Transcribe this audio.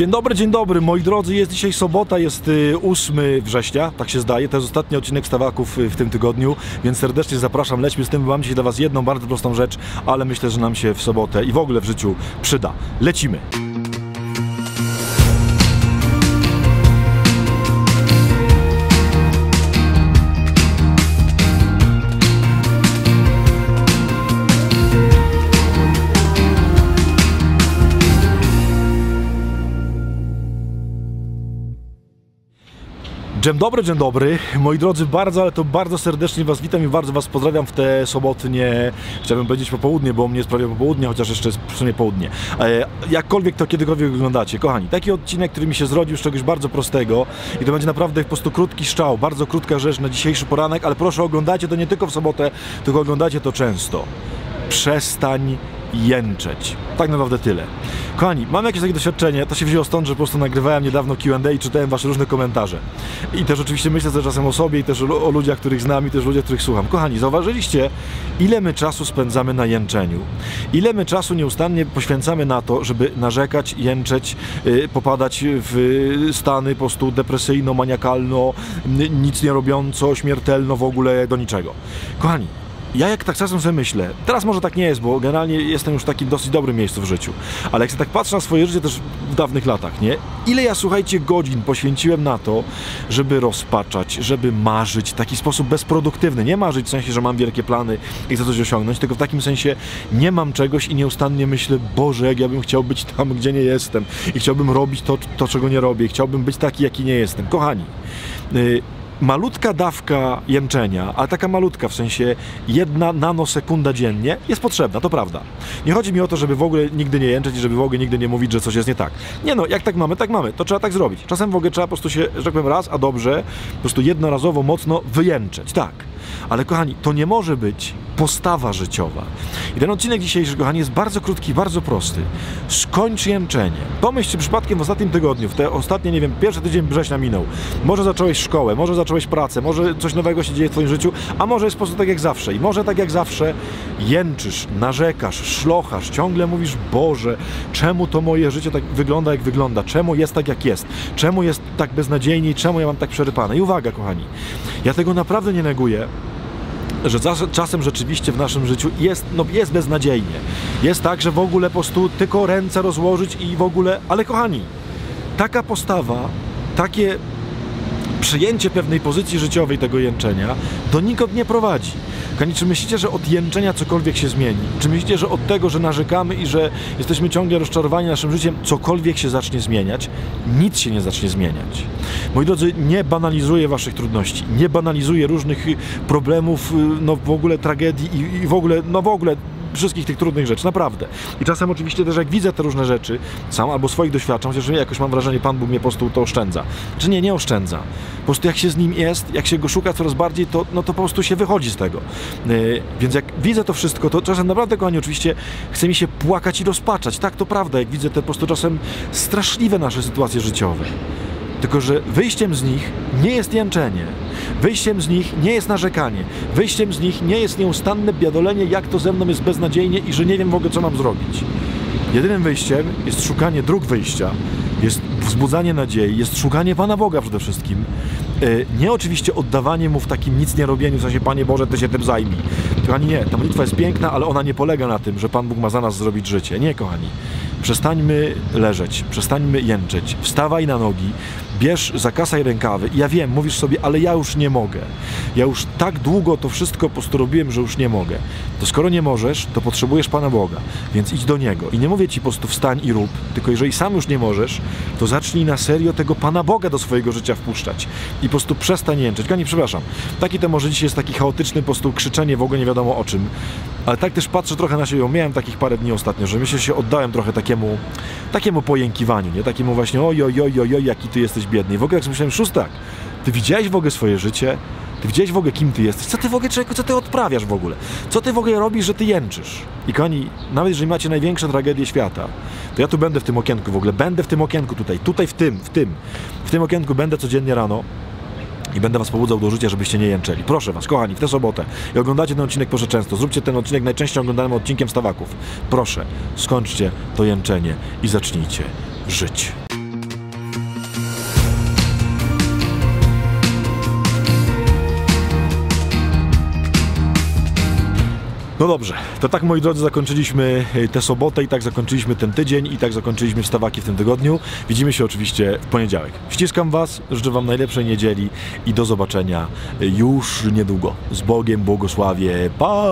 Dzień dobry, dzień dobry, moi drodzy. Jest dzisiaj sobota, jest y, 8 września, tak się zdaje. To jest ostatni odcinek Stawaków y, w tym tygodniu, więc serdecznie zapraszam. Lećmy z tym, mam dzisiaj dla Was jedną bardzo prostą rzecz, ale myślę, że nam się w sobotę i w ogóle w życiu przyda. Lecimy. Dzień dobry, dzień dobry. Moi drodzy, bardzo, ale to bardzo serdecznie Was witam i bardzo Was pozdrawiam w te sobotnie, chciałbym powiedzieć popołudnie, bo mnie jest prawie popołudnie, chociaż jeszcze jest w sumie południe. E, jakkolwiek to kiedykolwiek oglądacie, kochani, taki odcinek, który mi się zrodził z czegoś bardzo prostego i to będzie naprawdę po prostu krótki strzał, bardzo krótka rzecz na dzisiejszy poranek, ale proszę oglądajcie to nie tylko w sobotę, tylko oglądajcie to często. Przestań jęczeć. Tak naprawdę tyle. Kochani, mam jakieś takie doświadczenie, to się wzięło stąd, że po prostu nagrywałem niedawno Q&A i czytałem wasze różne komentarze. I też oczywiście myślę też czasem o sobie i też o, ludziach, których znam i też ludziach, których słucham. Kochani, zauważyliście, ile my czasu spędzamy na jęczeniu? Ile my czasu nieustannie poświęcamy na to, żeby narzekać, jęczeć, yy, popadać w stany po prostu depresyjno-maniakalno, n- nic nie robiąco, śmiertelno w ogóle do niczego. Kochani, ja jak tak czasem sobie myślę, teraz może tak nie jest, bo generalnie jestem już w takim dosyć dobrym miejscu w życiu, ale jak sobie tak patrzę na swoje życie też w dawnych latach, nie? Ile ja, słuchajcie, godzin poświęciłem na to, żeby rozpaczać, żeby marzyć w taki sposób bezproduktywny. Nie marzyć w sensie, że mam wielkie plany i chcę coś osiągnąć, tylko w takim sensie nie mam czegoś i nieustannie myślę, Boże, jak ja bym chciał być tam, gdzie nie jestem i chciałbym robić to, to czego nie robię, chciałbym być taki, jaki nie jestem. Kochani, yy, malutka dawka jęczenia, ale taka malutka, w sensie jedna nanosekunda dziennie jest potrzebna, to prawda. Nie chodzi mi o to, żeby w ogóle nigdy nie jęczeć i żeby w ogóle nigdy nie mówić, że coś jest nie tak. Nie no, jak tak mamy, tak mamy, to trzeba tak zrobić. Czasem w ogóle trzeba po prostu się, że tak raz, a dobrze, po prostu jednorazowo mocno wyjęczeć, tak. Ale kochani, to nie może być postawa życiowa. I ten odcinek dzisiejszy, kochani, jest bardzo krótki, bardzo prosty. Skończ jęczenie. Pomyśl, czy przypadkiem w ostatnim tygodniu, w te ostatnie, nie wiem, pierwszy tydzień września minął. Może zacząłeś szkołę, może zacząłeś pracę, może coś nowego się dzieje w twoim życiu, a może jest po prostu tak jak zawsze. I może tak jak zawsze jęczysz, narzekasz, szlochasz, ciągle mówisz, Boże, czemu to moje życie tak wygląda, jak wygląda? Czemu jest tak, jak jest? Czemu jest tak beznadziejnie i czemu ja mam tak przerypane? I uwaga, kochani, ja tego naprawdę nie neguję, że zas- czasem rzeczywiście w naszym życiu jest, no, jest beznadziejnie. Jest tak, że w ogóle po prostu tylko ręce rozłożyć i w ogóle, ale kochani, taka postawa, takie przyjęcie pewnej pozycji życiowej tego jęczenia donikąd nie prowadzi. Kochani, czy myślicie, że od jęczenia cokolwiek się zmieni? Czy myślicie, że od tego, że narzekamy i że jesteśmy ciągle rozczarowani naszym życiem, cokolwiek się zacznie zmieniać? Nic się nie zacznie zmieniać. Moi drodzy, nie banalizuję waszych trudności, nie banalizuję różnych problemów, y, no w ogóle tragedii i, i w ogóle, no w ogóle wszystkich tych trudnych rzeczy, naprawdę. I czasem oczywiście też jak widzę te różne rzeczy, sam albo swoich doświadczam, chociaż jakoś mam wrażenie, Pan Bóg mnie po prostu to oszczędza. Czy nie, nie oszczędza. Po prostu jak się z Nim jest, jak się Go szuka coraz bardziej, to, no to po prostu się wychodzi z tego. Yy, więc jak widzę to wszystko, to czasem naprawdę, kochani, oczywiście chce mi się płakać i rozpaczać. Tak, to prawda, jak widzę te po prostu czasem straszliwe nasze sytuacje życiowe. Tylko, że wyjściem z nich nie jest jęczenie. Wyjściem z nich nie jest narzekanie. Wyjściem z nich nie jest nieustanne biadolenie, jak to ze mną jest beznadziejnie i że nie wiem w ogóle, co mam zrobić. Jedynym wyjściem jest szukanie dróg wyjścia, jest wzbudzanie nadziei, jest szukanie Pana Boga przede wszystkim. Yy, Nie oczywiście oddawanie Mu w takim nic nie robieniu, w sensie, Panie Boże, Ty się tym zajmij. Kochani, nie, ta modlitwa jest piękna, ale ona nie polega na tym, że Pan Bóg ma za nas zrobić życie. Nie, kochani. Przestańmy leżeć, przestańmy jęczeć, wstawaj na nogi, bierz, zakasaj rękawy. I ja wiem, mówisz sobie, ale ja już nie mogę. Ja już tak długo to wszystko po prostu robiłem, że już nie mogę. To skoro nie możesz, to potrzebujesz Pana Boga, więc idź do Niego. I nie mówię Ci po prostu wstań i rób, tylko jeżeli sam już nie możesz, to zacznij na serio tego Pana Boga do swojego życia wpuszczać. I po prostu przestań jęczeć. Kochani, przepraszam. Taki to może dzisiaj jest taki chaotyczny po prostu krzyczenie w ogóle nie wiadomo o czym. Ale tak też patrzę trochę na siebie. Miałem takich parę dni ostatnio, że myślę, się oddałem trochę takiemu, takiemu pojękiwaniu, nie? Takiemu właśnie oj, oj, oj, oj, jaki ty jesteś biedny. I w ogóle jak myślałem, szóstak, ty widziałeś w ogóle swoje życie? Ty widziałeś w ogóle, kim ty jesteś? Co ty w ogóle, człowieku, co ty odprawiasz w ogóle? Co ty w ogóle robisz, że ty jęczysz? I kochani, nawet jeżeli macie największe tragedie świata, to ja tu będę w tym okienku w ogóle, będę w tym okienku tutaj, tutaj w tym, w tym, w tym okienku będę codziennie rano i będę was pobudzał do życia, żebyście nie jęczeli. Proszę was, kochani, w tę sobotę i oglądacie ten odcinek proszę często, zróbcie ten odcinek najczęściej oglądanym odcinkiem Stawaków. Proszę, skończcie to jęczenie i zacznijcie żyć. No dobrze, to tak moi drodzy zakończyliśmy e, tę sobotę i tak zakończyliśmy ten tydzień i tak zakończyliśmy wstawaki w tym tygodniu. Widzimy się oczywiście w poniedziałek. Ściskam Was, życzę Wam najlepszej niedzieli i do zobaczenia e, już niedługo. Z Bogiem, błogosławie, pa!